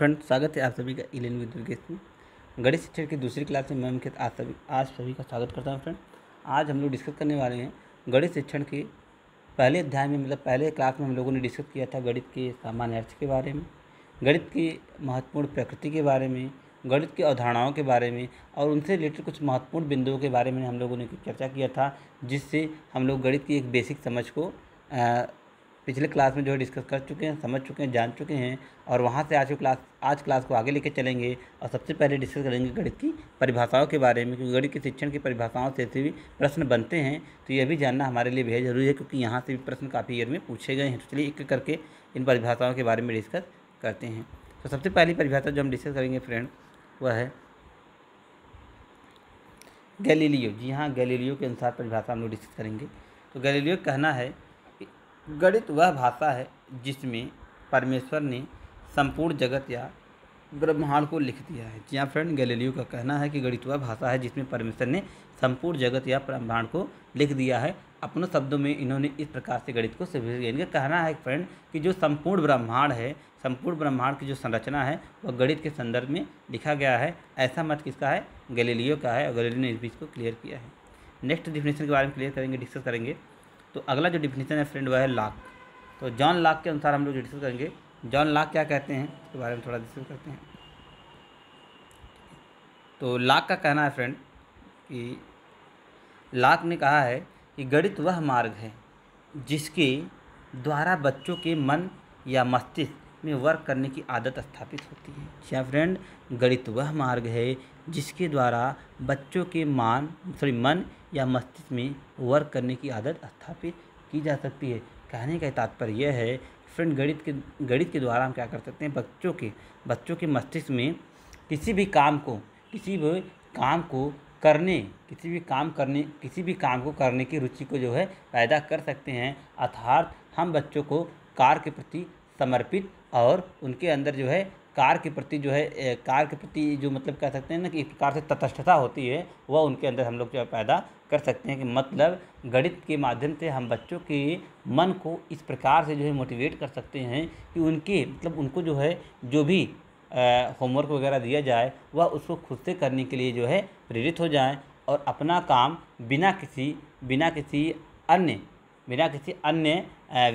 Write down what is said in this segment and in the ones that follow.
Friend, स्वागत है आप सभी का इलेन विद्युत में। गणित शिक्षण की दूसरी क्लास में मैं मुख्य आज सभी आज सभी का स्वागत करता हूँ फ्रेंड। आज हम लोग डिस्कस करने वाले हैं गणित शिक्षण के पहले अध्याय में मतलब पहले क्लास में हम लोगों ने डिस्कस किया था गणित के सामान्य अर्थ के बारे में, गणित की महत्वपूर्ण प्रकृति के बारे में, गणित की अवधारणाओं के बारे में और उनसे रिलेटेड कुछ महत्वपूर्ण बिंदुओं के बारे में हम लोगों ने चर्चा किया था, जिससे हम लोग गणित की एक बेसिक समझ को पिछले क्लास में जो है डिस्कस कर चुके हैं, समझ चुके हैं, जान चुके हैं और वहाँ से आज की क्लास, आज क्लास को आगे लेके चलेंगे और सबसे पहले डिस्कस करेंगे गणित की परिभाषाओं के बारे में, क्योंकि गणित के शिक्षण की परिभाषाओं से भी प्रश्न बनते हैं तो यह भी जानना हमारे लिए बेहद ज़रूरी है, क्योंकि यहाँ से भी प्रश्न काफ़ी ईयर में पूछे गए हैं। तो चलिए एक करके इन परिभाषाओं के बारे में डिस्कस करते हैं। तो सबसे पहली परिभाषा जो हम डिस्कस करेंगे फ्रेंड, वह है गैलीलियो। जी हाँ गैलीलियो के अनुसार परिभाषा हम लोग डिस्कस करेंगे। तो गैलीलियो कहना है गणित वह भाषा है जिसमें परमेश्वर ने संपूर्ण जगत या ब्रह्मांड को लिख दिया है। जी हाँ फ्रेंड, गैलीलियो का कहना है कि गणित वह भाषा है जिसमें परमेश्वर ने संपूर्ण जगत या ब्रह्मांड को लिख दिया है। अपने शब्दों में इन्होंने इस प्रकार से गणित को सिद्ध इनका कहना है फ्रेंड कि जो संपूर्ण ब्रह्मांड है, संपूर्ण ब्रह्मांड की जो संरचना है, वह गणित के संदर्भ में लिखा गया है। ऐसा मत किसका है? गैलीलियो का है और गैलीलियो ने इस बीच को क्लियर किया है। नेक्स्ट डिफिनेशन के बारे में क्लियर करेंगे डिस्कस करेंगे। तो अगला जो डिफिनेशन है फ्रेंड वह है लाक तो जॉन लाक के अनुसार हम लोग डिस्कस करेंगे जॉन लाक क्या कहते हैं, इसके बारे में थोड़ा डिस्कस करते हैं। तो लाक का कहना है फ्रेंड कि लाक ने कहा है कि गणित वह मार्ग है जिसके द्वारा बच्चों के मन या मस्तिष्क में वर्क करने की आदत स्थापित होती है। क्या फ्रेंड, गणित वह मार्ग है जिसके द्वारा बच्चों के मान सॉरी मन या मस्तिष्क में वर्क करने की आदत स्थापित की जा सकती है। कहने का तात्पर्य यह है, फ्रेंड, गणित के गणित के द्वारा हम क्या कर सकते हैं? बच्चों के बच्चों के मस्तिष्क में किसी भी काम को, किसी भी काम को करने, किसी भी काम करने, किसी भी काम को करने की रुचि को जो है पैदा कर सकते हैं। अर्थात हम बच्चों को कार के प्रति समर्पित और उनके अंदर जो है कार के प्रति जो है कार के प्रति जो मतलब कह सकते हैं ना कि एक प्रकार से तटस्थता होती है, वह उनके अंदर हम लोग जो है पैदा कर सकते हैं कि मतलब गणित के माध्यम से हम बच्चों के मन को इस प्रकार से जो है मोटिवेट कर सकते हैं कि उनके मतलब उनको जो है, जो भी होमवर्क वगैरह दिया जाए, वह उसको खुद से करने के लिए जो है प्रेरित हो जाए और अपना काम बिना किसी बिना किसी अन्य, बिना किसी अन्य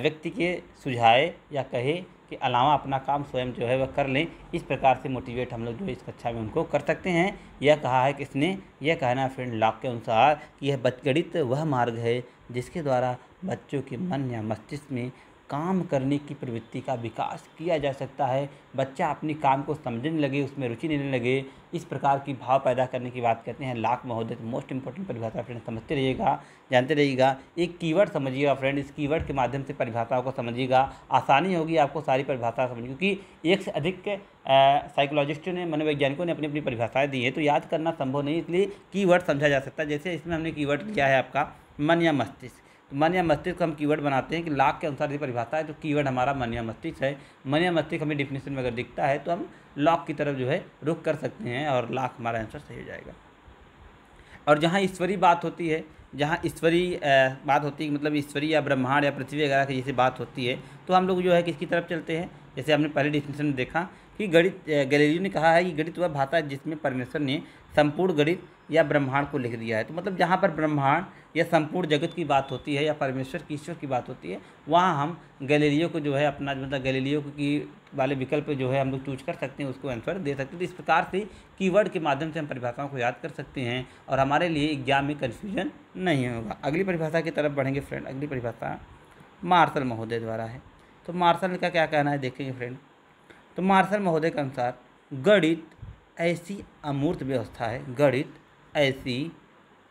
व्यक्ति के सुझाए या कहे के अलावा अपना काम स्वयं जो है वह कर लें। इस प्रकार से मोटिवेट हम लोग जो इस कक्षा में उनको कर सकते हैं। यह कहा है किसने? यह कहना फ्रेंड लॉक के अनुसार कि यह बदगणित वह मार्ग है जिसके द्वारा बच्चों के मन या मस्तिष्क में काम करने की प्रवृत्ति का विकास किया जा सकता है। बच्चा अपने काम को समझने लगे, उसमें रुचि लेने लगे। इस प्रकार की भाव पैदा करने की बात करते हैं। लाख महोदय मोस्ट इंपॉर्टेंट परिभाषा फ्रेंड समझते रहिएगा, जानते रहिएगा। एक कीवर्ड समझिएगा फ्रेंड इस कीवर्ड के माध्यम से परिभाषाओं को समझिएगा। आसानी होगी आपको सारी परिभाषा समझ क्योंकि एक से अधिक साइकोलॉजिस्टों ने, मनोवैज्ञानिकों ने अपनी अपनी परिभाषाएँ दी हैं। तो याद करना संभव नहीं, इसलिए कीवर्ड समझा जा सकता है। जैसे इसमें हमने कीवर्ड लिया है आपका, मन या मस्तिष्क। तो मन या मस्तिष्क हम कीवर्ड बनाते हैं कि लाख के अनुसार यदि परिभाषा है तो कीवर्ड हमारा मन या मस्तिष्क है। मन या मस्तिष्क हमें डिफिनेशन में अगर दिखता है तो हम लॉक की तरफ़ जो है रुख कर सकते हैं और लाख हमारा आंसर सही हो जाएगा। और जहाँ ईश्वरी बात होती है, जहाँ ईश्वरी बात होती है मतलब ईश्वरी या ब्रह्मांड या पृथ्वी वगैरह की जैसे बात होती है तो हम लोग जो है किसकी तरफ़ चलते हैं? जैसे हमने पहले डिफिनेशन में देखा कि गणित गैलेरियो ने कहा है कि गणित वह भाषा जिसमें परमेश्वर ने संपूर्ण गणित या ब्रह्मांड को लिख दिया है। तो मतलब जहाँ पर ब्रह्मांड या संपूर्ण जगत की बात होती है या परमेश्वर की, ईश्वर की बात होती है, वहाँ हम गैलेरियो को जो है अपना मतलब गैलेरियो की वाले विकल्प जो है हम लोग चूज़ कर सकते हैं, उसको आंसर दे सकते हैं। तो इस प्रकार से कीवर्ड के माध्यम से हम परिभाषाओं को याद कर सकते हैं और हमारे लिए एग्ज़ाम में कन्फ्यूज़न नहीं होगा। अगली परिभाषा की तरफ़ बढ़ेंगे फ्रेंड अगली परिभाषा मार्शल महोदय द्वारा है। तो मार्शल का क्या कहना है देखेंगे फ्रेंड तो मार्शल महोदय के अनुसार, गणित ऐसी अमूर्त व्यवस्था है, गणित ऐसी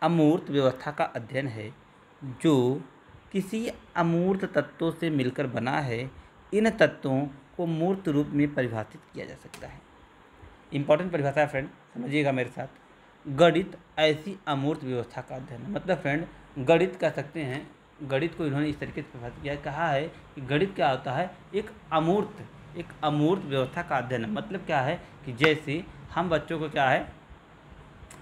अमूर्त व्यवस्था का अध्ययन है, जो किसी अमूर्त तत्वों से मिलकर बना है, इन तत्वों को मूर्त रूप में परिभाषित किया जा सकता है। इंपॉर्टेंट परिभाषा है फ्रेंड समझिएगा मेरे साथ। गणित ऐसी अमूर्त व्यवस्था का अध्ययन मतलब फ्रेंड गणित कह सकते हैं, गणित को इन्होंने इस तरीके से परिभाषित किया कहा है कि गणित क्या होता है? एक अमूर्त एक अमूर्त व्यवस्था का अध्ययन मतलब क्या है कि जैसे हम बच्चों को क्या है,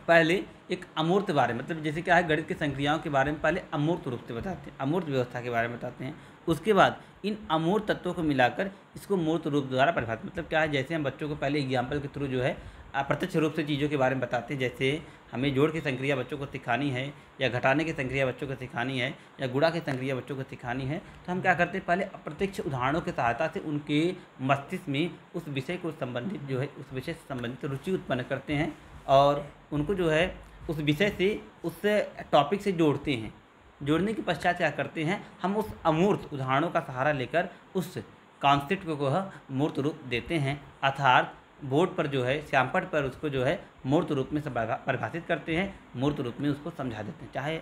पहले एक अमूर्त बारे मतलब जैसे क्या है, गणित की संक्रियाओं के बारे में पहले अमूर्त रूप से बताते हैं, अमूर्त व्यवस्था के बारे में बताते हैं। उसके बाद इन अमूर्त तत्वों को मिलाकर इसको मूर्त रूप द्वारा परिभाषित मतलब क्या है, जैसे हम बच्चों को पहले एग्ज़ाम्पल के थ्रू जो है अप्रत्यक्ष रूप से चीज़ों के बारे में बताते हैं। जैसे हमें जोड़ की संक्रिया बच्चों को सिखानी है, या घटाने की संक्रिया बच्चों को सिखानी है, या गुड़ा की संक्रिया बच्चों को सिखानी है तो हम क्या करते हैं, पहले अप्रत्यक्ष उदाहरणों की सहायता से उनके मस्तिष्क में उस विषय को संबंधित जो है, उस विषय से संबंधित रुचि उत्पन्न करते हैं और उनको जो है उस विषय से, उस टॉपिक से जोड़ते हैं। जोड़ने के पश्चात क्या करते हैं? हम उस अमूर्त उदाहरणों का सहारा लेकर उस कॉन्सेप्ट को वह मूर्त रूप देते हैं। अर्थात बोर्ड पर जो है, श्यामपट पर उसको जो है, मूर्त रूप में परिभाषित करते हैं। मूर्त रूप में उसको समझा देते हैं। चाहे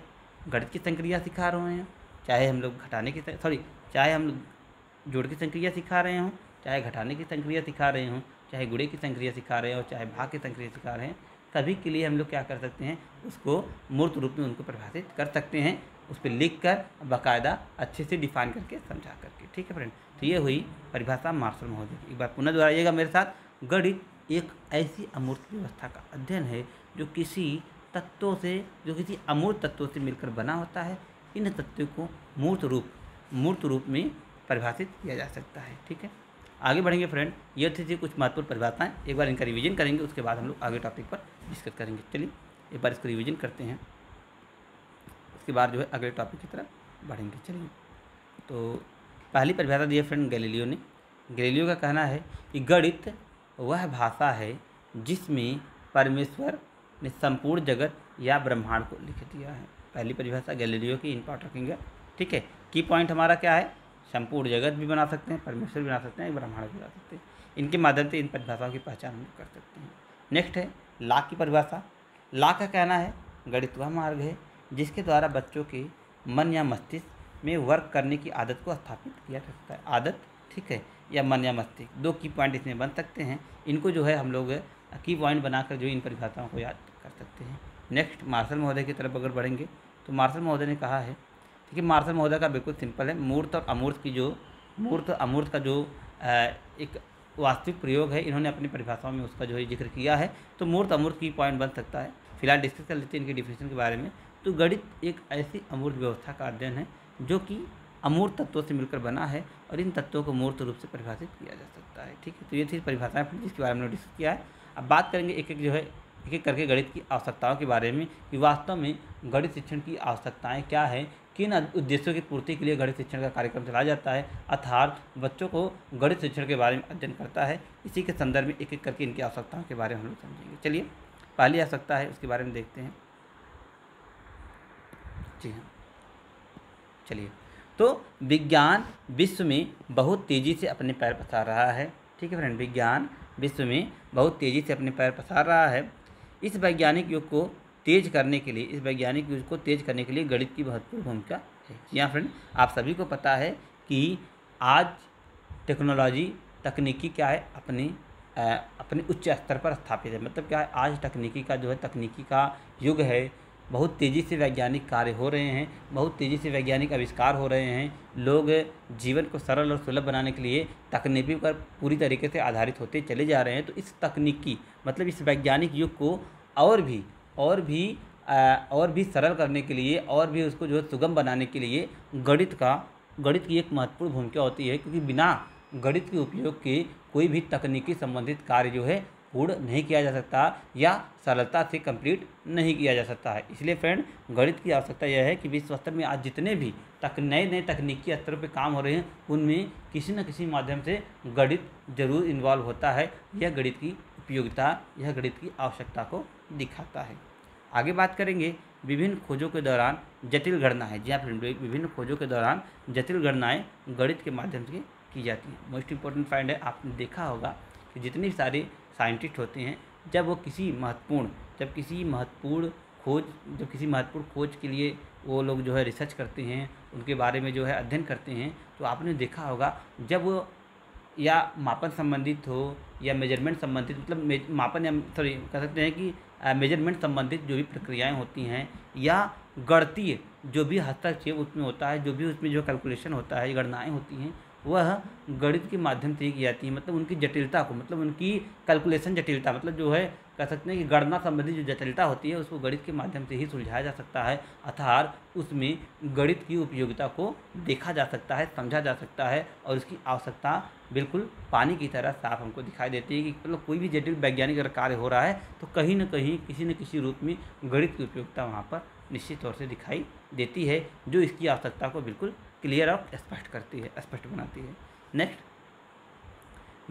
गणित की संक्रिया सिखा रहे हैं चाहे हम लोग घटाने की सॉरी चाहे हम लोग जोड़ की संक्रिया सिखा रहे हों, चाहे घटाने की संक्रिया सिखा रहे हों, चाहे गुड़े की संक्रिया सिखा रहे हो, चाहे भाग की संक्रिया सिखा रहे हैं सभी के लिए हम लोग क्या कर सकते हैं, उसको मूर्त रूप में उनको परिभाषित कर सकते हैं, उस पर लिख कर, बाकायदा अच्छे से डिफाइन करके, समझा करके, ठीक है फ्रेंड तो ये हुई परिभाषा मार्शल महोदय एक बार पुनः दोहराइएगा मेरे साथ। गणित एक ऐसी अमूर्त व्यवस्था का अध्ययन है, जो किसी तत्वों से, जो किसी अमूर्त तत्वों से मिलकर बना होता है, इन तत्वों को मूर्त रूप मूर्त रूप में परिभाषित किया जा सकता है, ठीक है? आगे बढ़ेंगे फ्रेंड ये थी थी कुछ महत्वपूर्ण परिभाषाएँ। एक बार इनका रिवीजन करेंगे, उसके बाद हम लोग आगे टॉपिक पर डिस्कस करेंगे। चलिए, एक बार इसको रिवीजन करते हैं। उसके बाद जो है अगले टॉपिक की तरफ़ बढ़ेंगे। चलिए तो पहली परिभाषा दी है फ्रेंड गैलीलियो ने। गैलीलियो का कहना है कि गणित वह भाषा है जिसमें परमेश्वर ने संपूर्ण जगत या ब्रह्मांड को लिख दिया है। पहली परिभाषा गैलीलियो की इन पार्ट रखेंगे। ठीक है की पॉइंट हमारा क्या है? संपूर्ण जगत भी बना सकते हैं, परमेश्वर भी बना सकते हैं ब्रह्मांड भी बना सकते हैं। इनके माध्यम से इन परिभाषाओं की पहचान हम कर सकते हैं। नेक्स्ट है, लाख की परिभाषा। लाख का कहना है, गणित वह मार्ग है, जिसके द्वारा बच्चों के मन या मस्तिष्क में वर्क करने की आदत को स्थापित किया जा सकता है। आदत, ठीक है, या मन या मस्तिष्क, दो की पॉइंट इसमें बन सकते हैं। इनको जो है हम लोग की पॉइंट बनाकर जो इन परिभाषाओं को याद कर सकते हैं। नेक्स्ट मार्शल महोदय की तरफ़ अगर बढ़ेंगे तो मार्शल महोदय ने कहा है देखिए, मार्शल महोदय का बिल्कुल सिंपल है। मूर्त और अमूर्त की जो, मूर्त अमूर्त का जो एक वास्तविक प्रयोग है, इन्होंने अपनी परिभाषाओं में उसका जो है ज़िक्र किया है। तो मूर्त अमूर्त की पॉइंट बन सकता है। फ़िलहाल डिस्कस कर लेते हैं इनके डिफिनेशन के बारे में। तो गणित एक ऐसी अमूर्त व्यवस्था का अध्ययन है, जो कि अमूर्त तत्वों से मिलकर बना है और इन तत्वों को मूर्त रूप से परिभाषित किया जा सकता है। ठीक है तो ये थी परिभाषाएँ जिसके बारे में डिस्कस किया है। अब बात करेंगे एक एक जो है एक एक करके गणित की आवश्यकताओं के बारे में, कि वास्तव में गणित शिक्षण की आवश्यकताएँ क्या है किन उद्देश्यों की पूर्ति के लिए गणित शिक्षण का कार्यक्रम चलाया जाता है? अर्थात, बच्चों को गणित शिक्षण के बारे में अध्ययन करता है। इसी के संदर्भ में एक एक करके इनकी आवश्यकताओं के बारे में हम लोग समझेंगे। चलिए, पहली आवश्यकता है, उसके बारे में देखते हैं। जी हाँ। चलिए तो विज्ञान विश्व में बहुत तेज़ी से अपने पैर पसार रहा है। ठीक है फ्रेंड, विज्ञान विश्व में बहुत तेज़ी से अपने पैर पसार रहा है। इस वैज्ञानिक युग को तेज करने के लिए, इस वैज्ञानिक युग को तेज करने के लिए गणित की महत्वपूर्ण भूमिका है। यहाँ फ्रेंड आप सभी को पता है कि आज टेक्नोलॉजी तकनीकी क्या है, अपनी अपने उच्च स्तर पर स्थापित है। मतलब क्या है, आज तकनीकी का जो है, तकनीकी का युग है, बहुत तेज़ी से वैज्ञानिक कार्य हो रहे हैं, बहुत तेज़ी से वैज्ञानिक आविष्कार हो रहे हैं। लोग जीवन को सरल और सुलभ बनाने के लिए तकनीकी पर पूरी तरीके से आधारित होते चले जा रहे हैं। तो इस तकनीकी मतलब इस वैज्ञानिक युग को और भी और भी और भी सरल करने के लिए और भी उसको जो है सुगम बनाने के लिए गणित का, गणित की एक महत्वपूर्ण भूमिका होती है क्योंकि बिना गणित के उपयोग के कोई भी तकनीकी संबंधित कार्य जो है पूर्ण नहीं किया जा सकता या सरलता से कंप्लीट नहीं किया जा सकता है। इसलिए फ्रेंड, गणित की आवश्यकता यह है कि विश्व स्तर में आज जितने भी तक नए नए तकनीकी स्तरों पर काम हो रहे हैं, उनमें किसी न किसी माध्यम से गणित ज़रूर इन्वॉल्व होता है। यह गणित की उपयोगिता, यह गणित की आवश्यकता को दिखाता है। आगे बात करेंगे, विभिन्न खोजों के दौरान जटिल गणनाएँ, जी हाँ विभिन्न खोजों के दौरान जटिल गणनाएँ गणित के माध्यम से की जाती हैं। मोस्ट इंपॉर्टेंट फाइंड है, आपने देखा होगा कि जितनी सारे साइंटिस्ट होते हैं, जब वो किसी महत्वपूर्ण, जब किसी महत्वपूर्ण खोज, जब किसी महत्वपूर्ण खोज के लिए वो लोग जो है रिसर्च करते हैं, उनके बारे में जो है अध्ययन करते हैं तो आपने देखा होगा, जब वो या मापन संबंधित हो या मेज़रमेंट संबंधित मतलब मापन या सॉरी कह सकते हैं कि मेज़रमेंट संबंधित जो भी प्रक्रियाएँ होती हैं या गणतीय जो भी हस्तक्षेप उसमें होता है, जो भी उसमें जो कैलकुलेशन होता है, गणनाएँ होती हैं, वह गणित के माध्यम से ही की जाती है। मतलब उनकी जटिलता को मतलब उनकी कैलकुलेशन जटिलता मतलब जो है कह सकते हैं कि गणना संबंधी जो जटिलता होती है, उसको गणित के माध्यम से ही सुलझाया जा सकता है, अर्थात उसमें गणित की उपयोगिता को देखा जा सकता है, समझा जा सकता है और उसकी आवश्यकता बिल्कुल पानी की तरह साफ़ हमको दिखाई देती है कि मतलब कोई भी जटिल वैज्ञानिक अगर कार्य हो रहा है तो कहीं ना कहीं किसी न किसी रूप में गणित की उपयोगिता वहाँ पर निश्चित तौर से दिखाई देती है, जो इसकी आवश्यकता को बिल्कुल क्लियर और स्पष्ट करती है, स्पष्ट बनाती है। नेक्स्ट,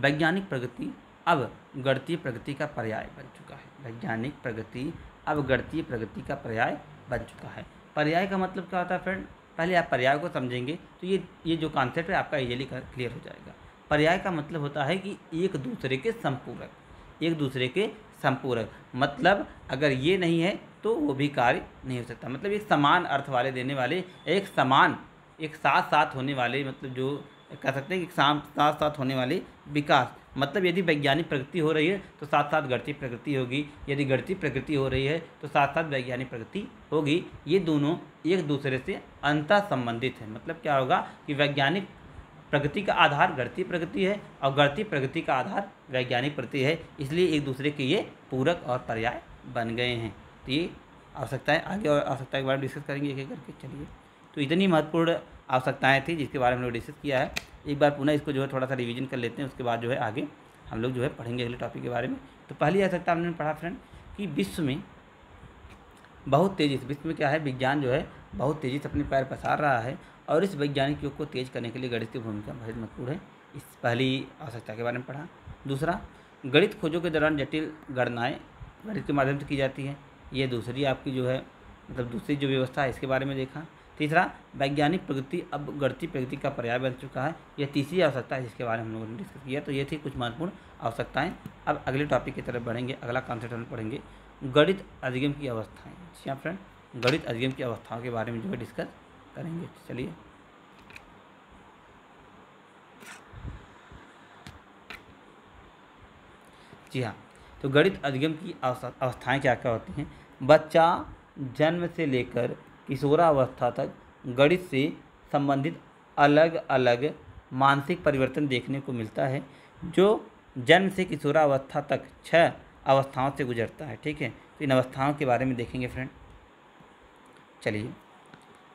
वैज्ञानिक प्रगति अब गणतीय प्रगति का पर्याय बन चुका है। वैज्ञानिक प्रगति, अब गणतीय प्रगति का पर्याय बन चुका है। पर्याय का मतलब क्या होता है फ्रेंड पहले आप पर्याय को समझेंगे तो ये ये जो कॉन्सेप्ट है आपका इजीली क्लियर हो जाएगा। पर्याय का मतलब होता है कि एक दूसरे के संपूरक, एक दूसरे के संपूरक। मतलब अगर ये नहीं है तो वो भी कार्य नहीं हो सकता। मतलब एक समान अर्थ वाले देने वाले, एक समान, एक साथ साथ होने वाले मतलब जो कह सकते हैं कि शाम साथ साथ होने वाले विकास। मतलब यदि वैज्ञानिक प्रगति हो रही है तो साथ साथ गणती प्रगति होगी। यदि गणती प्रगति हो रही है तो साथ साथ वैज्ञानिक प्रगति होगी। ये दोनों एक दूसरे से अंत संबंधित है। मतलब क्या होगा कि वैज्ञानिक प्रगति का आधार गणती प्रगति है और गणती प्रगति का आधार वैज्ञानिक प्रगति है। इसलिए एक दूसरे के ये पूरक और पर्याय बन गए हैं। तो ये आवश्यकताएँ आगे और आवश्यकता के बारे में डिस्कस करेंगे एक एक करके। चलिए। तो इतनी महत्वपूर्ण आवश्यकताएँ थी जिसके बारे में हम लोग डिस्कस किया है। एक बार पुनः इसको जो है थोड़ा सा रिविजन कर लेते हैं, उसके बाद जो है आगे हम लोग जो है पढ़ेंगे अगले टॉपिक के बारे में। तो पहली आवश्यकता हमने पढ़ा फ्रेंड कि विश्व में बहुत तेज़ी से, विश्व में क्या है, विज्ञान जो है बहुत तेज़ी से अपने पैर पसार रहा है और इस वैज्ञानिक योग को तेज करने के लिए गणित की भूमिका बहुत महत्वपूर्ण है। इस पहली आवश्यकता के बारे में पढ़ा। दूसरा, गणित खोजों के दौरान जटिल गणनाएँ गणित के माध्यम से की जाती हैं। ये दूसरी आपकी जो है मतलब दूसरी जो व्यवस्था है, इसके बारे में देखा। तीसरा, वैज्ञानिक प्रगति अब गणती प्रगति का पर्याय बन चुका है। यह तीसरी आवश्यकता है जिसके बारे में हम लोगों ने डिस्कस किया। तो ये थी कुछ महत्वपूर्ण आवश्यकताएँ। अब अगले टॉपिक की तरफ़ बढ़ेंगे। अगला कॉन्सेप्ट हम पढ़ेंगे। गणित अधिगम की अवस्थाएँ। जी हाँ फ्रेंड गणित अधिगम की अवस्थाओं के बारे में जो है डिस्कस करेंगे। चलिए। जी हाँ तो गणित अधिगम की अवस्थाएँ क्या क्या होती हैं? बच्चा जन्म से लेकर किशोरावस्था तक गणित से संबंधित अलग अलग मानसिक परिवर्तन देखने को मिलता है, जो जन्म से किशोरावस्था तक छह अवस्थाओं से गुजरता है। ठीक है? तो इन अवस्थाओं के बारे में देखेंगे फ्रेंड। चलिए,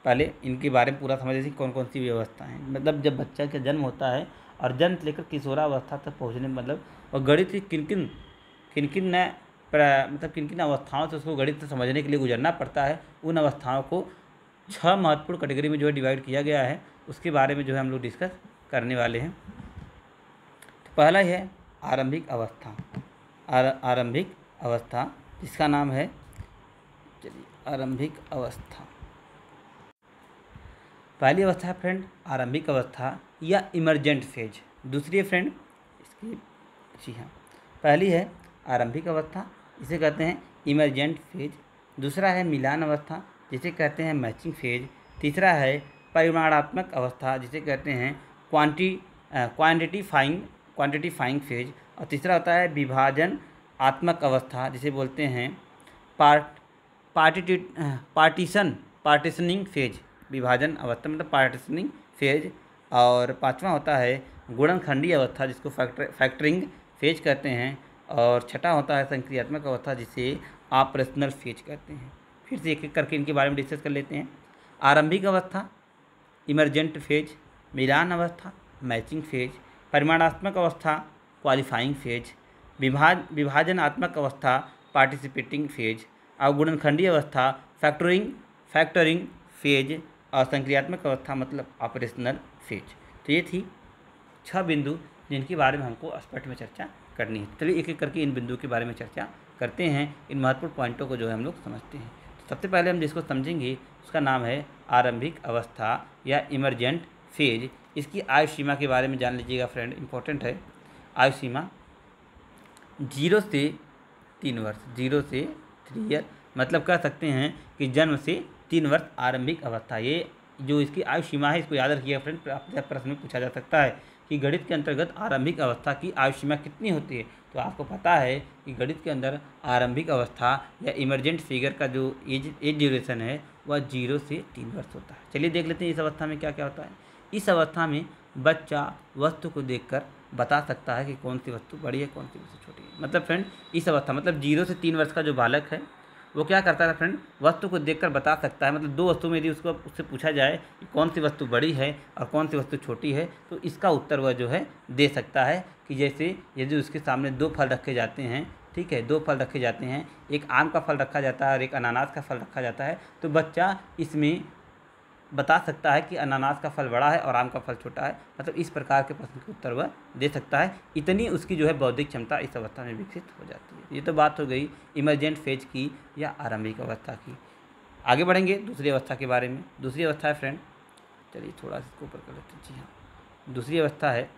पहले इनके बारे में पूरा समझ लीजिए कौन कौन सी व्यवस्था है। मतलब जब बच्चा का जन्म होता है और जन्म लेकर किशोरावस्था तक पहुँचने मतलब और गणित किन किन किन किन किन मतलब किन किन अवस्थाओं से उसको गणित समझने के लिए गुजरना पड़ता है उन अवस्थाओं को छह महत्वपूर्ण कैटेगरी में जो है डिवाइड किया गया है उसके बारे में जो है हम लोग डिस्कस करने वाले हैं। तो पहला है आरंभिक अवस्था। आर, आरंभिक अवस्था जिसका नाम है चलिए आरंभिक अवस्था। पहली अवस्था है फ्रेंड आरंभिक अवस्था या इमरजेंट फ़ेज़। दूसरी फ्रेंड इसकी जी हाँ। पहली है आरंभिक अवस्था, इसे कहते हैं इमरजेंट फ़ेज़ दूसरा है मिलान अवस्था, जिसे कहते हैं मैचिंग फ़ेज़ तीसरा है परिमाणात्मक अवस्था, जिसे कहते हैं क्वांटी क्वान्टिटीफाइंग क्वान्टिटीफाइंग फ़ेज़ और तीसरा होता है विभाजन आत्मक अवस्था, जिसे बोलते हैं part party partition partitioning phase विभाजन अवस्था मतलब पार्टीशनिंग फ़ेज़ और पांचवा होता है गुणनखंडी अवस्था, जिसको फैक्टर फैक्टरिंग फ़ेज़ कहते हैं। और छठा होता है संक्रियात्मक अवस्था, जिसे आप ऑपरेशनल फ़ेज़ कहते हैं। फिर से एक एक करके इनके बारे में डिस्कस कर लेते हैं। आरंभिक अवस्था इमरजेंट फ़ेज़ मिलान अवस्था मैचिंग फ़ेज़ परिमाणात्मक अवस्था क्वालिफाइंग फ़ेज़ विभाज, विभाजनात्मक अवस्था पार्टिसिपेटिंग फ़ेज़ और गुणनखंडी अवस्था फैक्टरिंग फैक्टरिंग फ़ेज़ और संक्रियात्मक अवस्था मतलब ऑपरेशनल फ़ेज़ तो ये थी छह बिंदु जिनके बारे में हमको स्पष्ट में चर्चा करनी है। चलिए एक एक करके इन बिंदुओं के बारे में चर्चा करते हैं। इन महत्वपूर्ण पॉइंटों को जो है हम लोग समझते हैं। तो सबसे पहले हम जिसको समझेंगे, उसका नाम है आरंभिक अवस्था या इमरजेंट फ़ेज़। इसकी आयु सीमा के बारे में जान लीजिएगा फ्रेंड इंपॉर्टेंट है। आयु सीमा ज़ीरो से तीन वर्ष, ज़ीरो से थ्री ईयर मतलब कह सकते हैं कि जन्म से तीन वर्ष आरंभिक अवस्था। ये जो इसकी आयु सीमा है, इसको याद रखिएगा फ्रेंड प्रश्न में पूछा जा सकता है। कि गणित के अंतर्गत आरंभिक अवस्था की आयु सीमा कितनी होती है? तो आपको पता है कि गणित के अंदर आरंभिक अवस्था या इमरजेंट फिगर का जो एज एज ड्यूरेशन है, वह ज़ीरो से तीन वर्ष होता है। चलिए देख लेते हैं इस अवस्था में क्या क्या होता है। इस अवस्था में बच्चा वस्तु को देखकर बता सकता है कि कौन सी वस्तु बड़ी है, कौन सी वस्तु छोटी है। मतलब फ्रेंड इस अवस्था मतलब ज़ीरो से तीन वर्ष का जो बालक है वो क्या करता था फ्रेंड वस्तु को देखकर बता सकता है। मतलब दो वस्तु में यदि उसको, उससे पूछा जाए कि कौन सी वस्तु बड़ी है और कौन सी वस्तु छोटी है तो इसका उत्तर वह जो है दे सकता है कि जैसे यदि उसके सामने दो फल रखे जाते हैं, ठीक है, दो फल रखे जाते हैं, एक आम का फल रखा जाता है और एक अनानास का फल रखा जाता है तो बच्चा इसमें बता सकता है कि अनानास का फल बड़ा है और आम का फल छोटा है। मतलब इस प्रकार के प्रश्न के उत्तर वह दे सकता है। इतनी उसकी जो है बौद्धिक क्षमता इस अवस्था में विकसित हो जाती है। ये तो बात हो गई इमरजेंट फ़ेज़ की या आरंभिक अवस्था की। आगे बढ़ेंगे दूसरी अवस्था के बारे में। दूसरी अवस्था है फ्रेंड चलिए थोड़ा इसको ऊपर कर लेते हैं। जी हाँ। दूसरी अवस्था है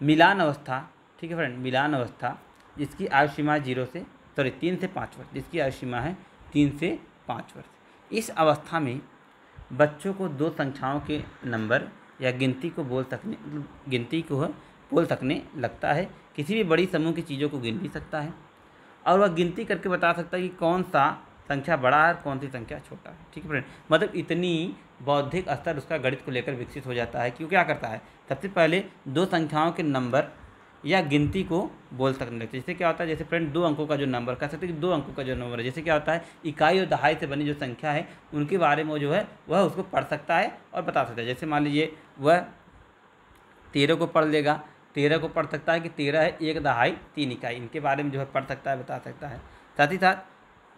मिलान अवस्था। ठीक है फ्रेंड मिलान अवस्था, जिसकी आयु सीमा ज़ीरो से सॉरी तीन से पाँच वर्ष, जिसकी आयु सीमा है तीन से पाँच वर्ष। इस अवस्था में बच्चों को दो संख्याओं के नंबर या गिनती को बोल सकने, गिनती को बोल सकने लगता है। किसी भी बड़ी समूह की चीज़ों को गिन भी सकता है। और वह गिनती करके बता सकता है कि कौन सा संख्या बड़ा है कौन सी संख्या छोटा है। ठीक है फ्रेंड? मतलब इतनी बौद्धिक स्तर उसका गणित को लेकर विकसित हो जाता है क्यों क्या करता है? सबसे पहले दो संख्याओं के नंबर या गिनती को बोल सकने लगते जैसे क्या होता है, जैसे फ्रेंड दो अंकों का जो नंबर कह सकते हैं कि दो अंकों का जो नंबर है। जैसे क्या होता है, इकाई और दहाई से बनी जो संख्या है, उनके बारे में जो है, वह उसको पढ़ सकता है और बता सकता है। जैसे मान लीजिए, वह तेरह को पढ़ लेगा। तेरह को पढ़ सकता है कि तेरह है, एक दहाई, तीन इकाई। इनके बारे में जो है, पढ़ सकता है, बता सकता है। साथ ही साथ,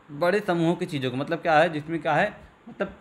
बड़े समूहों की चीज़ों को मतलब क्या है, जिसमें क्या है मतलब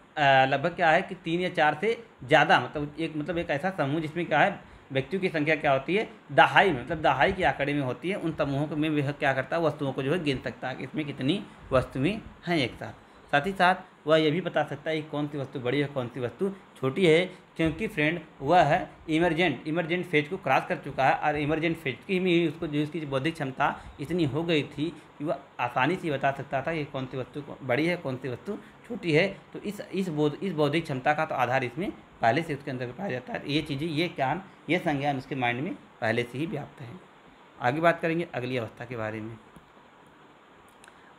लगभग क्या है कि तीन या चार से ज़्यादा मतलब एक मतलब एक ऐसा समूह जिसमें क्या है व्यक्तियों की संख्या क्या होती है? दहाई में मतलब दहाई की आंकड़े में होती है। उन समूहों में वह क्या करता है? वस्तुओं को जो है गिन सकता है कि इसमें कितनी वस्तुएँ हैं एक साथ। साथ ही साथ वह यह भी बता सकता है कि कौन सी वस्तु बड़ी है, कौन सी वस्तु छोटी है, क्योंकि फ्रेंड वह है इमरजेंट इमरजेंट फ़ेज़ को क्रॉस कर चुका है और इमरजेंट फ़ेज़ की में उसको जो उसकी बौद्धिक क्षमता इतनी हो गई थी कि वह आसानी से बता सकता था कि कौन सी वस्तु बड़ी है, कौन सी वस्तु छोटी है तो इस इस बौद्ध इस बौद्धिक क्षमता का तो आधार इसमें पहले से उसके अंदर पाया जाता है। ये चीज़ें, ये ज्ञान, ये संज्ञान उसके माइंड में पहले से ही व्याप्त है। आगे बात करेंगे अगली अवस्था के बारे में।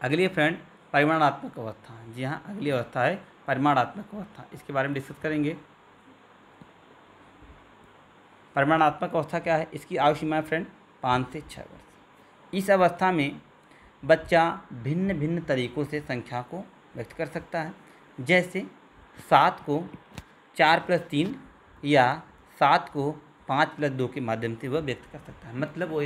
अगली फ्रेंड, परिमाणात्मक अवस्था। जी हाँ अगली अवस्था है परिमाणात्मक अवस्था। इसके बारे में डिस्कस करेंगे। परिमाणात्मक अवस्था क्या है? इसकी आयु सीमा फ्रेंड, पाँच से छः वर्ष। इस अवस्था में बच्चा भिन्न भिन्न तरीकों से संख्या को व्यक्त कर सकता है। जैसे सात को चार प्लस तीन या सात को पाँच प्लस दो के माध्यम से वह व्यक्त कर सकता है। मतलब वो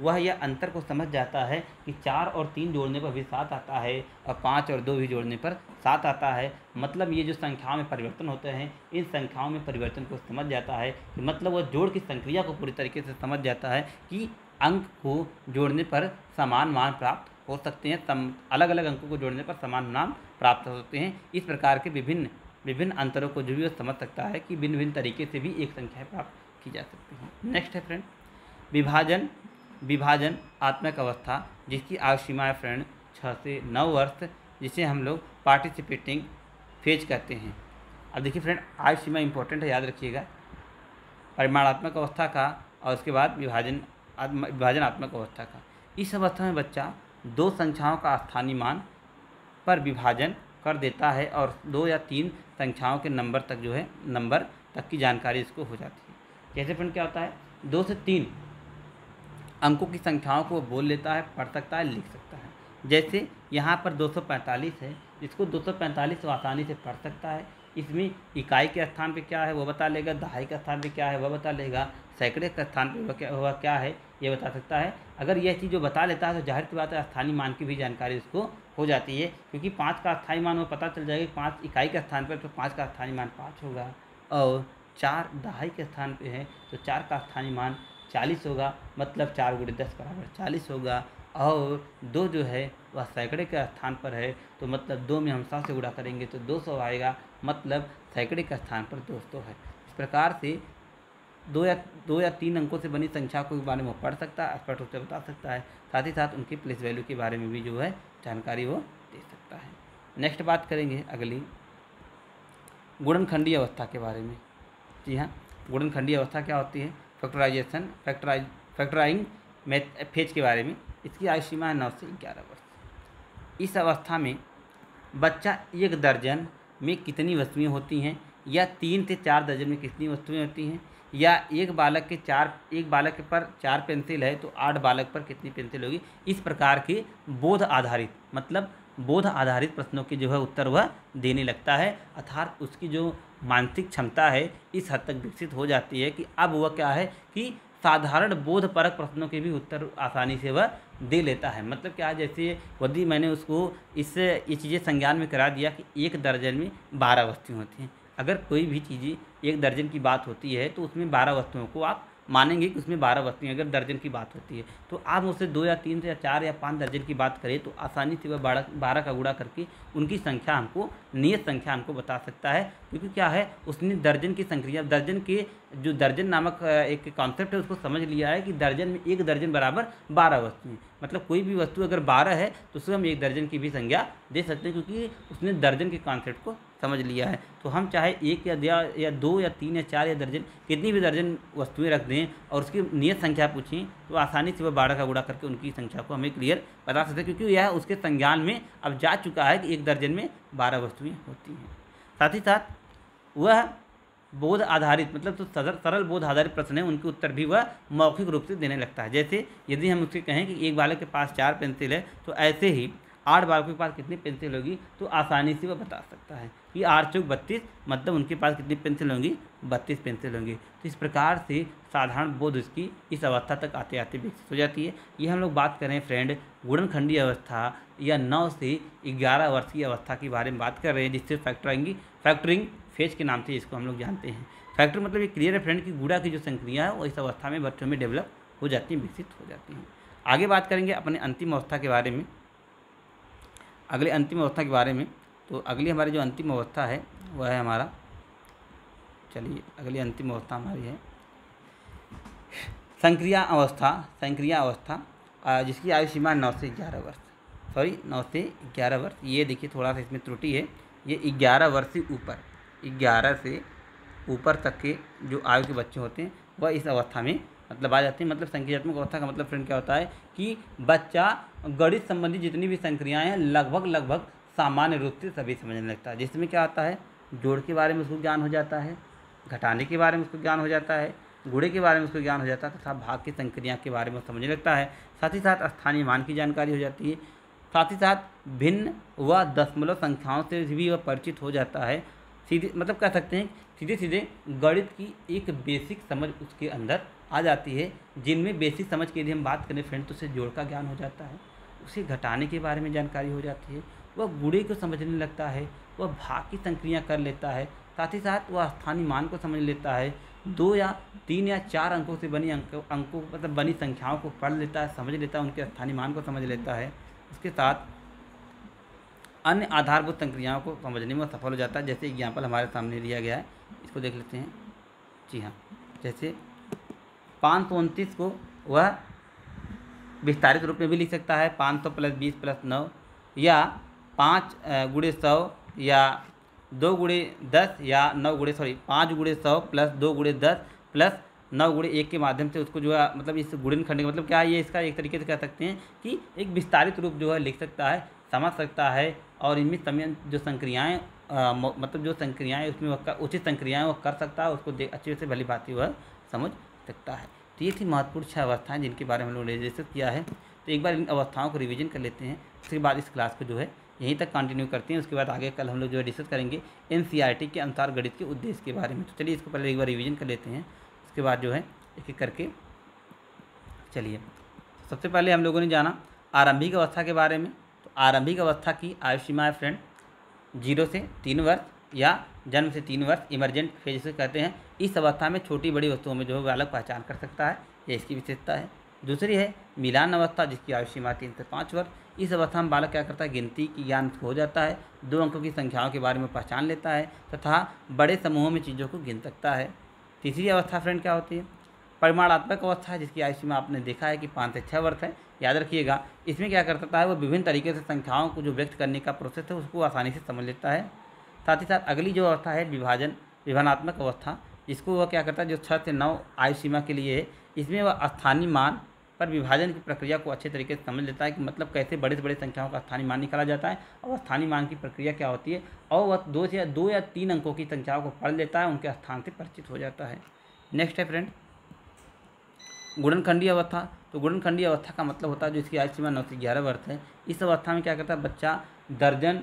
वह यह अंतर को समझ जाता है कि चार और तीन जोड़ने पर भी सात आता है और पाँच और दो भी जोड़ने पर सात आता है। मतलब ये जो संख्याओं में परिवर्तन होते हैं, इन संख्याओं में परिवर्तन को समझ जाता है कि मतलब वह जोड़ की संक्रिया को पूरी तरीके से समझ जाता है कि अंक को जोड़ने पर समान मान प्राप्त हो सकते हैं। सम अलग अलग अंकों को जोड़ने पर समान नाम प्राप्त हो सकते हैं। इस प्रकार के विभिन्न विभिन्न अंतरों को जो भी समझ सकता है कि भिन्न भिन्न तरीके से भी एक संख्या प्राप्त की जा सकती है। नेक्स्ट है फ्रेंड विभाजन विभाजन आत्मक अवस्था, जिसकी आयु सीमा है फ्रेंड छः से नौ वर्ष, जिसे हम लोग पार्टिसिपेटिंग फ़ेज़ कहते हैं। अब देखिए फ्रेंड आयु सीमा इंपॉर्टेंट है, याद रखिएगा। परिमाणात्मक अवस्था का और उसके बाद विभाजन विभाजनात्मक अवस्था का। इस अवस्था में बच्चा दो संख्याओं का स्थानीय मान पर विभाजन कर देता है और दो या तीन संख्याओं के नंबर तक जो है, नंबर तक की जानकारी इसको हो जाती है। जैसे फ्रेंड क्या होता है, दो से तीन अंकों की संख्याओं को बोल लेता है, पढ़ सकता है, लिख सकता है। जैसे यहाँ पर 245 है, इसको 245 वो आसानी से पढ़ सकता है। इसमें इकाई के स्थान पे क्या है वो बता लेगा दहाई के स्थान पे क्या है, वह बता लेगा, सैकड़े के स्थान पे वह क्या वह क्या है ये बता सकता है। अगर यह चीज़ जो बता लेता है तो ज़ाहिर सी बात है, स्थानीय मान की भी जानकारी उसको हो जाती है, क्योंकि पाँच का स्थानीय मान वो पता चल जाएगा पाँच इकाई के स्थान पर तो पाँच का स्थानीय मान पाँच होगा और चार दहाई के स्थान पे है तो चार का स्थानीय मान चालीस होगा मतलब चार गुड़े दस बराबर चालीस होगा और दो जो है वह सैकड़े के स्थान पर है तो मतलब दो में हम सौ से गुड़ा करेंगे तो दो सौ आएगा मतलब सैकड़े के स्थान पर दो सौ है। इस प्रकार से दो या दो या तीन अंकों से बनी संख्या को बारे में पढ़ सकता है, स्पष्ट रूप से बता सकता है। साथ ही साथ उनकी प्लेस वैल्यू के बारे में भी जो है जानकारी वो दे सकता है। नेक्स्ट बात करेंगे अगली। गुणनखंडी अवस्था के बारे में। जी हाँ गुणनखंडी अवस्था क्या होती है? फैक्टराइजेशन फैक्टराइज फैक्टराइंग फ़ेज़ के बारे में। इसकी आयु सीमा है नौ से ग्यारह वर्ष। इस अवस्था में बच्चा एक दर्जन में कितनी वस्तुएँ होती हैं या तीन से चार दर्जन में कितनी वस्तुएँ होती हैं? या एक बालक के चार, एक बालक पर चार पेंसिल है तो आठ बालक पर कितनी पेंसिल होगी? इस प्रकार के बोध आधारित मतलब बोध आधारित प्रश्नों के जो है उत्तर वह देने लगता है। अर्थात उसकी जो मानसिक क्षमता है, इस हद तक विकसित हो जाती है कि अब वह क्या है कि साधारण बोध परक प्रश्नों के भी उत्तर आसानी से वह दे लेता है। मतलब क्या है जैसे यदि मैंने उसको इस, ये चीज़ें संज्ञान में करा दिया कि एक दर्जन में बारह वस्तुएँ होती हैं। अगर कोई भी चीज़ एक दर्जन की बात होती है तो उसमें बारह वस्तुओं को आप मानेंगे कि उसमें बारह वस्तुएँ अगर दर्जन की बात होती है। तो आप उससे दो या तीन या चार या पाँच दर्जन की बात करें तो आसानी से वह बारह बारह का गुड़ा करके उनकी संख्या हमको, नियत संख्या हमको बता सकता है। क्योंकि क्या है, उसने दर्जन की संख्या दर्जन के जो दर्जन नामक एक कॉन्सेप्ट है, उसको समझ लिया है कि दर्जन में एक दर्जन बराबर बारह वस्तुएँ मतलब कोई भी वस्तु अगर बारह है तो उसको हम एक दर्जन की भी संज्ञा दे सकते हैं, क्योंकि उसने दर्जन के कॉन्सेप्ट को समझ लिया है। तो हम चाहे एक या या दो, या तीन, या चार, या दर्जन, कितनी भी दर्जन वस्तुएँ रख दें और उसकी नियत संख्या पूछें तो आसानी से वह बारह का गुड़ा करके उनकी संख्या को हमें क्लियर बता सकते हैं, क्योंकि यह उसके संज्ञान में अब जा चुका है कि एक दर्जन में बारह वस्तुएँ होती हैं। साथ ही साथ, वह बोध आधारित मतलब तो सरल सरल बोध आधारित प्रश्न है, उनके उत्तर भी वह मौखिक रूप से देने लगता है। जैसे यदि हम उसके कहें कि एक बालक के पास चार पेंसिल है तो ऐसे ही आठ बालकों के पास कितनी पेंसिल होगी तो आसानी से वह बता सकता है कि आठ चौक बत्तीस मतलब उनके पास कितनी पेंसिल होंगी? बत्तीस पेंसिल होंगी। तो इस प्रकार से साधारण बोध उसकी इस अवस्था तक आते आते विकसित हो जाती है। ये हम लोग बात करें फ्रेंड गुणनखंडी अवस्था या नौ से ग्यारह वर्ष की अवस्था के बारे में बात कर रहे हैं, जिससे फैक्टरिंग फैक्टरिंग फ़ेज़ के नाम से इसको हम लोग जानते हैं। फैक्टर मतलब ये क्लियर है फ्रेंड की गुड़ा की जो संक्रिया है वो इस अवस्था में बच्चों में डेवलप हो जाती हैं, विकसित हो जाती हैं। आगे बात करेंगे अपने अंतिम अवस्था के बारे में। अगले अंतिम अवस्था के बारे में तो अगली हमारी जो अंतिम अवस्था है, वह है हमारा, चलिए, अगली अंतिम अवस्था हमारी है। संक्रिया अवस्था संक्रिया अवस्था जिसकी आयु सीमा नौ से ग्यारह वर्ष सॉरी नौ से ग्यारह वर्ष, ये देखिए थोड़ा सा इसमें त्रुटि है, ये ग्यारह वर्ष से ऊपर। ग्यारह से ऊपर तक के जो आयु के बच्चे होते हैं, वह इस अवस्था में मतलब आ जाते हैं। मतलब संख्यात्मक अवस्था का मतलब फ्रेंड क्या होता है कि बच्चा गणित संबंधी जितनी भी संक्रियाएँ हैं, लगभग लगभग सामान्य रूप से सभी समझने लगता है। जिसमें क्या आता है, जोड़ के बारे में उसको ज्ञान हो जाता है, घटाने के बारे में उसको ज्ञान हो जाता है गुड़े के बारे में उसको ज्ञान हो जाता है, तथा भाग की संक्रिया के बारे में समझने लगता है। साथ ही साथ स्थानीय मान की जानकारी हो जाती है। साथ ही साथ भिन्न व दशमलव संख्याओं से भी वह परिचित हो जाता है। सीधे मतलब कह सकते हैं सीधे सीधे गणित की एक बेसिक समझ उसके अंदर आ जाती है, जिनमें बेसिक समझ के यदि हम बात करें फ्रेंड तो उससे जोड़ का ज्ञान हो जाता है। उसे घटाने के बारे में जानकारी हो जाती है। वह गुड़े को समझने लगता है, वह भाग की संक्रिया कर लेता है, साथ ही साथ वह स्थानीय मान को समझ लेता है। दो या तीन या चार अंकों से बनी अंक अंकों मतलब बनी संख्याओं को पढ़ लेता है, समझ लेता है, उनके स्थानीय मान को समझ लेता है। उसके साथ अन्य आधारभूत संक्रियाओं को समझने में सफल हो जाता है। जैसे एग्ज़ाम्पल हमारे सामने दिया गया है। इसको देख लेते हैं। जी हाँ। जैसे पाँच सौ उनतीस को वह विस्तारित रूप में भी लिख सकता है। पाँच सौ प्लस बीस प्लस नौ या पाँच गुड़े सौ या दो गुड़े दस या नौ गुड़े सॉरी, पाँच गुड़े सौ प्लस दो गुड़े दस प्लस नौ गुड़े एक के माध्यम से उसको जो है मतलब इस गुड़न खंड का मतलब क्या है ये इसका एक तरीके से कह सकते हैं कि एक विस्तारित रूप जो है लिख सकता है, समझ सकता है और इनमें समय जो संक्रियाएँ मतलब जो संक्रियाएँ उसमें वह उचित संक्रियाएँ वह कर सकता है उसको देख अच्छे से भली भांति वह समझ सकता है। तो ये थी महत्वपूर्ण छः अवस्थाएँ जिनके बारे में हम लोगों ने डिस्कस किया है। तो एक बार इन अवस्थाओं को रिविजन कर लेते हैं, उसके बाद इस क्लास को जो है यहीं तक कंटिन्यू करते हैं, उसके बाद आगे कल हम लोग जो है डिस्कस करेंगे एन के अनुसार गणित के उद्देश्य के बारे में। तो चलिए इसको पहले एक बार रिविजन कर लेते हैं। उसके बाद जो है, एक एक करके चलिए। सबसे पहले हम लोगों ने जाना आरंभिक अवस्था के बारे में। तो आरंभिक अवस्था की आयु सीमा फ्रेंड, ज़ीरो से तीन वर्ष या जन्म से तीन वर्ष, इमरजेंट फ़ेज़ से कहते हैं। इस अवस्था में छोटी बड़ी वस्तुओं में जो है बालक पहचान कर सकता है, ये इसकी विशेषता है। दूसरी है, मिलान अवस्था, जिसकी आयु सीमा तीन से पाँच वर्ष। इस अवस्था में बालक क्या करता है, गिनती की ज्ञान हो जाता है, दो अंकों की संख्याओं के बारे में पहचान लेता है, तथा बड़े समूहों में चीज़ों को गिन सकता है। तीसरी अवस्था फ्रेंड क्या होती है? परिमाणात्मक अवस्था है, जिसकी आयु में आपने देखा है कि पाँच से छः वर्ष है। याद रखिएगा, इसमें क्या कर सकता है वो विभिन्न तरीके से संख्याओं को जो व्यक्त करने का प्रोसेस है, उसको आसानी से समझ लेता है। साथ ही साथ अगली जो अवस्था है, विभाजन विभानात्मक अवस्था इसको वह क्या करता है, जो छः से नौ आयु सीमा के लिए है, इसमें वह स्थानीय मान पर विभाजन की प्रक्रिया को अच्छे तरीके से समझ लेता है कि मतलब कैसे बड़े से बड़े संख्याओं का स्थानीय मान निकाला जाता है और स्थानीय मान की प्रक्रिया क्या होती है और वह दो से दो या तीन अंकों की संख्याओं को पढ़ लेता है, उनके स्थान से परिचित हो जाता है। नेक्स्ट है फ्रेंड गुणनखंडीय अवस्था। तो गुणनखंडीय अवस्था का मतलब होता है जो इसकी आयु सीमा नौ से ग्यारह वर्ष है। इस अवस्था में क्या करता है, बच्चा दर्जन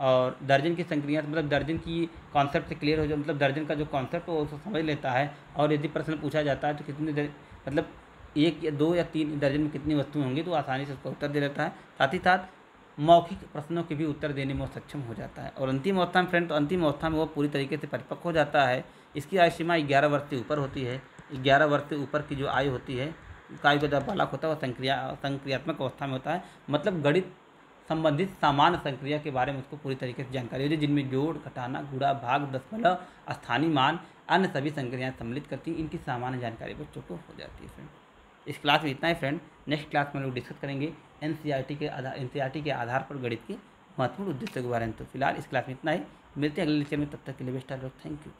और दर्जन की संक्रिया मतलब दर्जन की कॉन्सेप्ट से क्लियर हो जाए मतलब दर्जन का जो कॉन्सेप्ट है उसको समझ लेता है और यदि प्रश्न पूछा जाता है तो कितने मतलब एक या दो या तीन दर्जन में कितनी वस्तुएँ होंगी तो आसानी से उसका उत्तर दे लेता है। साथ ही साथ, मौखिक प्रश्नों के भी उत्तर देने में सक्षम हो जाता है। और अंतिम अवस्था में फ्रेंड तो अंतिम अवस्था में वो पूरी तरीके से परिपक्व हो जाता है। इसकी आयु सीमा ग्यारह वर्ष से ऊपर होती है। ग्यारह वर्ष से ऊपर की जो आयु होती है आयु का जब बालक होता है, वो संक्रिया, संक्रियात्मक अवस्था में होता है। मतलब गणित संबंधित सामान्य संक्रिया के बारे में उसको पूरी तरीके से जानकारी होती है, जिनमें जोड़, घटाना गुड़ा भाग दशमलव स्थानीय मान, अन्य सभी संक्रियाएँ सम्मिलित करती हैं। इनकी सामान्य जानकारी बच्चों को हो जाती है फ्रेंड इस क्लास में इतना ही फ्रेंड। नेक्स्ट क्लास में लोग डिस्कस करेंगे एन के आधार एन के आधार पर गणित के महत्वपूर्ण उद्देश्य के बारे में। तो फ़िलहाल इस क्लास में इतना ही। मिलते हैं अगले लेक्चर में। तब तक के लिए बेस्ट आर थैंक यू